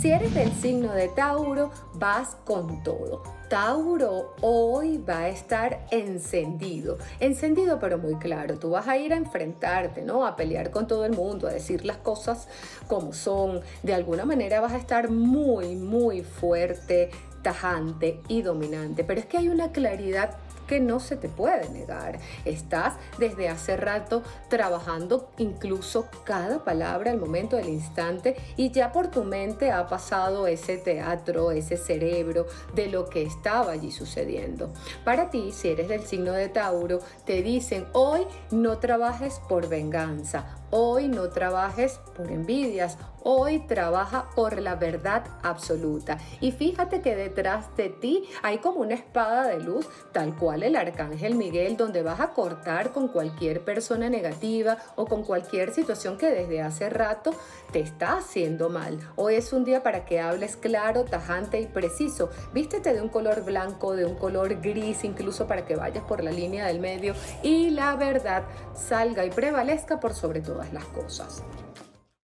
Si eres del signo de Tauro, vas con todo. Tauro hoy va a estar encendido, encendido pero muy claro. Tú vas a ir a enfrentarte, ¿no? A pelear con todo el mundo, a decir las cosas como son. De alguna manera vas a estar muy, muy fuerte, tajante y dominante. Pero es que hay una claridad que no se te puede negar. Estás desde hace rato trabajando incluso cada palabra al momento del instante y ya por tu mente ha pasado ese teatro, ese cerebro de lo que estaba allí sucediendo. Para ti, si eres del signo de Tauro, te dicen hoy no trabajes por venganza, Hoy no trabajes por envidias, hoy trabaja por la verdad absoluta. Y fíjate que detrás de ti hay como una espada de luz, tal cual el arcángel Miguel, donde vas a cortar con cualquier persona negativa o con cualquier situación que desde hace rato te está haciendo mal. Hoy es un día para que hables claro, tajante y preciso. Vístete de un color blanco, de un color gris, incluso para que vayas por la línea del medio y la verdad salga y prevalezca por sobre todo las cosas.